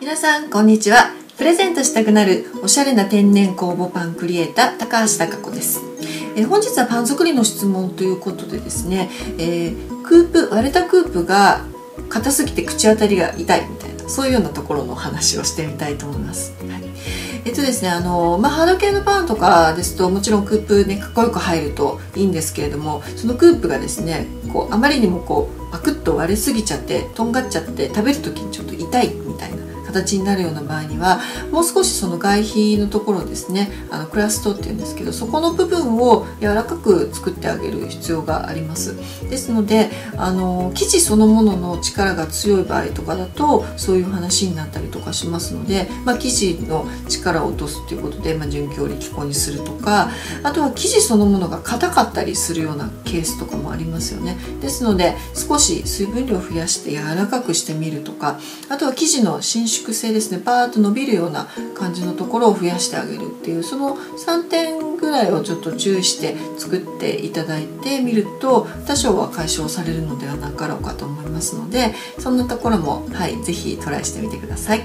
皆さんこんにちは。プレゼントしたくなるおしゃれな天然酵母パンクリエイター高橋貴子です。え本日はパン作りの質問ということでですね、えー、クープ割れたクープが硬すぎて口当たりが痛いみたいなそういうようなところの話をしてみたいと思います、はい。えっとですねあのまあ、ハード系のパンとかですともちろんクープねかっこよく入るといいんですけれどもそのクープがですねこうあまりにもこうパクッと割れすぎちゃってとんがっちゃって食べる時にちょっと痛いみたいな形になるような場合にはもう少しその外皮のところですねあのクラストっていうんですけどそこの部分を柔らかく作ってあげる必要があります。ですのであの生地そのものの力が強い場合とかだとそういう話になったりとかしますので、まあ、生地の力を落とすっていうことで、まあ、準強力粉にするとかあとは生地そのものが硬かったりするようなケースとかもありますよね。ですので少し水分量を増やして柔らかくしてみるとかあとは生地の伸縮縮性ですねパーッと伸びるような感じのところを増やしてあげるっていうその3点ぐらいをちょっと注意して作っていただいてみると多少は解消されるのではなかろうかと思いますのでそんなところもはい是非トライしてみてください。